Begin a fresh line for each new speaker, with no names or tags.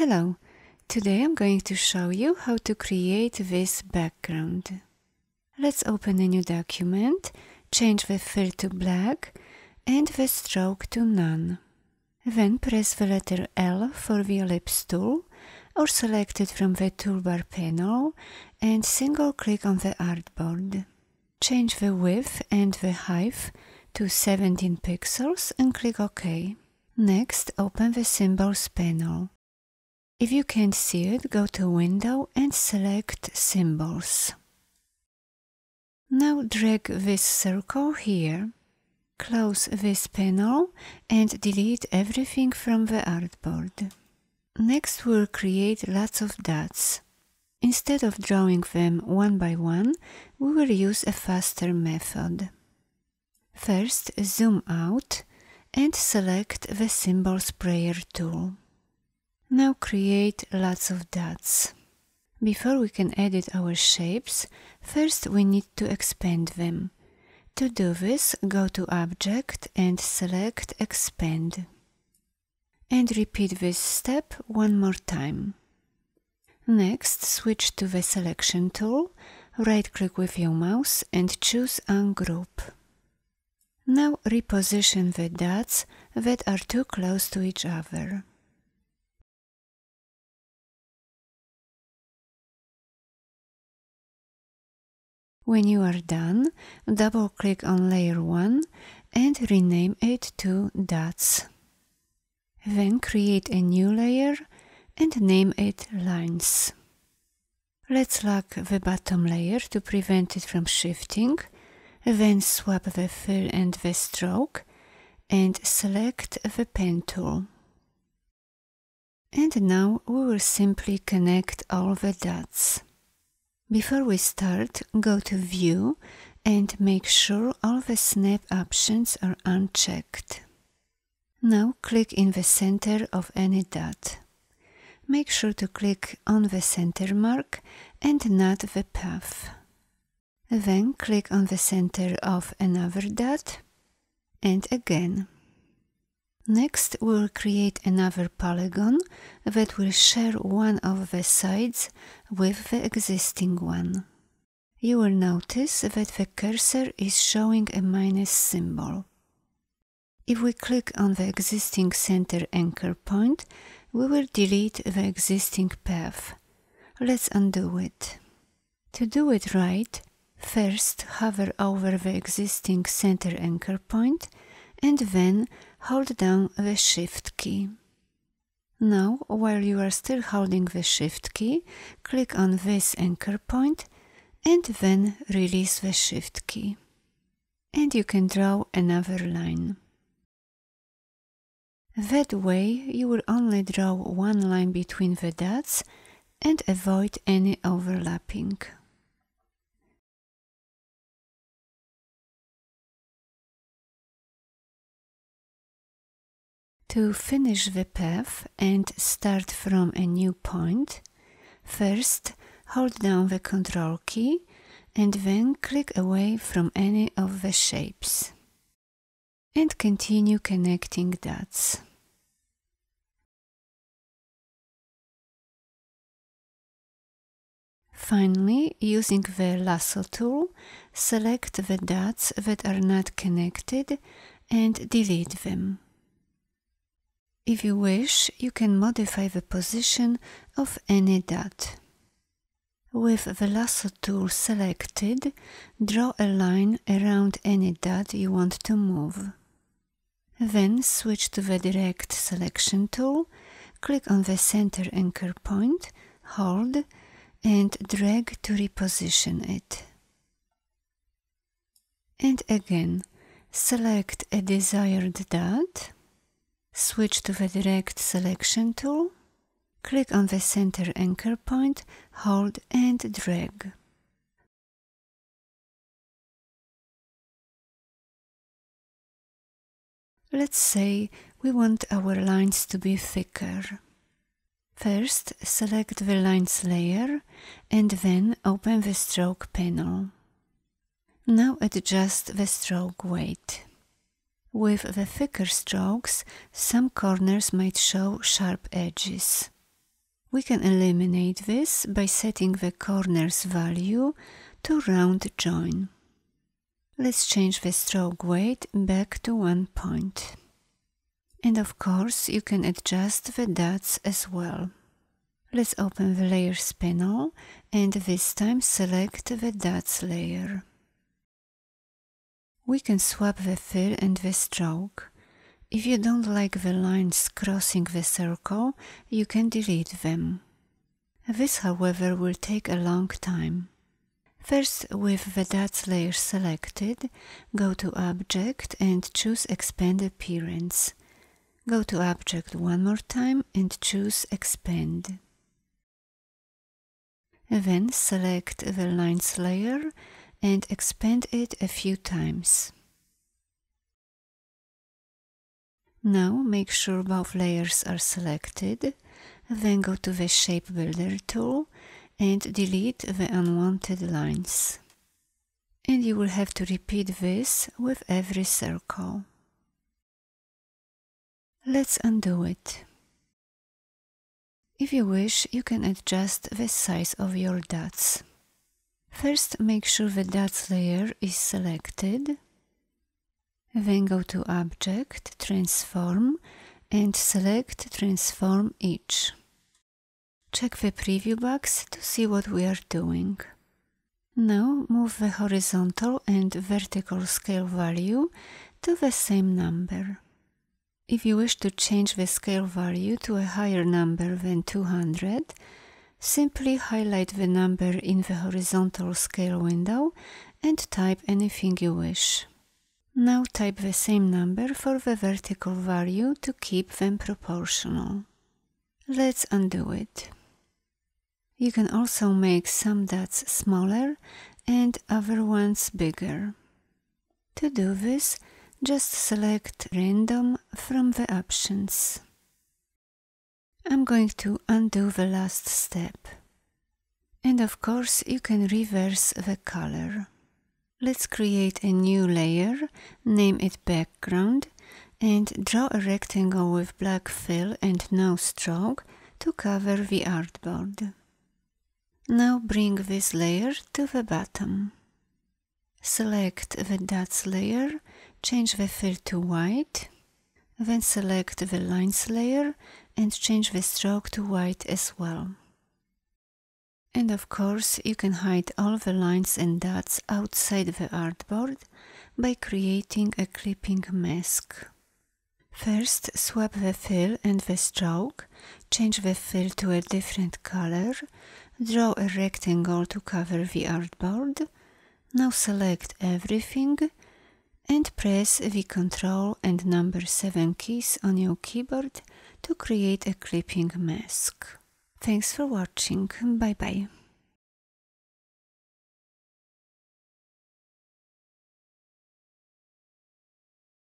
Hello, today I'm going to show you how to create this background. Let's open a new document, change the fill to black and the stroke to none. Then press the letter L for the ellipse tool or select it from the toolbar panel and single click on the artboard. Change the width and the height to 17 pixels and click OK. Next, open the Symbols panel. If you can't see it, go to Window and select Symbols. Now drag this circle here. Close this panel and delete everything from the artboard. Next we'll create lots of dots. Instead of drawing them one by one, we will use a faster method. First zoom out and select the symbol sprayer tool. Now create lots of dots. Before we can edit our shapes, first we need to expand them. To do this, go to Object and select Expand. And repeat this step one more time. Next, switch to the Selection tool, right-click with your mouse and choose Ungroup. Now reposition the dots that are too close to each other. When you are done, double-click on Layer 1 and rename it to Dots. Then create a new layer and name it Lines. Let's lock the bottom layer to prevent it from shifting, then swap the fill and the stroke and select the pen tool. And now we will simply connect all the dots. Before we start, go to View and make sure all the snap options are unchecked. Now click in the center of any dot. Make sure to click on the center mark and not the path. Then click on the center of another dot and again. Next we'll create another polygon that will share one of the sides with the existing one. You will notice that the cursor is showing a minus symbol. If we click on the existing center anchor point, we will delete the existing path. Let's undo it. To do it right, first hover over the existing center anchor point and then hold down the Shift key. Now, while you are still holding the Shift key, click on this anchor point and then release the Shift key. And you can draw another line. That way, you will only draw one line between the dots and avoid any overlapping. To finish the path and start from a new point, first hold down the Control key and then click away from any of the shapes. And continue connecting dots. Finally, using the lasso tool, select the dots that are not connected and delete them. If you wish, you can modify the position of any dot. With the lasso tool selected, draw a line around any dot you want to move. Then switch to the Direct Selection tool, click on the center anchor point, hold, and drag to reposition it. And again, select a desired dot, Switch to the Direct Selection tool. Click on the center anchor point, hold and drag. Let's say we want our lines to be thicker. First, select the lines layer and then open the stroke panel. Now adjust the stroke weight. With the thicker strokes, some corners might show sharp edges. We can eliminate this by setting the corner's value to round join. Let's change the stroke weight back to one point. And of course you can adjust the dots as well. Let's open the layers panel and this time select the dots layer. We can swap the fill and the stroke. If you don't like the lines crossing the circle, you can delete them. This, however, will take a long time. First, with the dots layer selected, go to Object and choose Expand Appearance. Go to Object one more time and choose Expand. Then select the Lines layer and expand it a few times. Now make sure both layers are selected, then go to the Shape Builder tool and delete the unwanted lines. And you will have to repeat this with every circle. Let's undo it. If you wish, you can adjust the size of your dots. First, make sure the dots layer is selected then go to Object, Transform and select Transform Each. Check the preview box to see what we are doing. Now move the horizontal and vertical scale value to the same number. If you wish to change the scale value to a higher number than 200, simply highlight the number in the horizontal scale window and type anything you wish. Now type the same number for the vertical value to keep them proportional. Let's undo it. You can also make some dots smaller and other ones bigger. To do this, just select Random from the options. I'm going to undo the last step. And of course you can reverse the color. Let's create a new layer, name it background, and draw a rectangle with black fill and no stroke to cover the artboard. Now bring this layer to the bottom. Select the dots layer, change the fill to white, then select the lines layer and change the stroke to white as well. And of course, you can hide all the lines and dots outside the artboard by creating a clipping mask. First, swap the fill and the stroke, change the fill to a different color, draw a rectangle to cover the artboard. Now select everything and press the Ctrl and number 7 keys on your keyboard to create a clipping mask. Thanks for watching. Bye bye.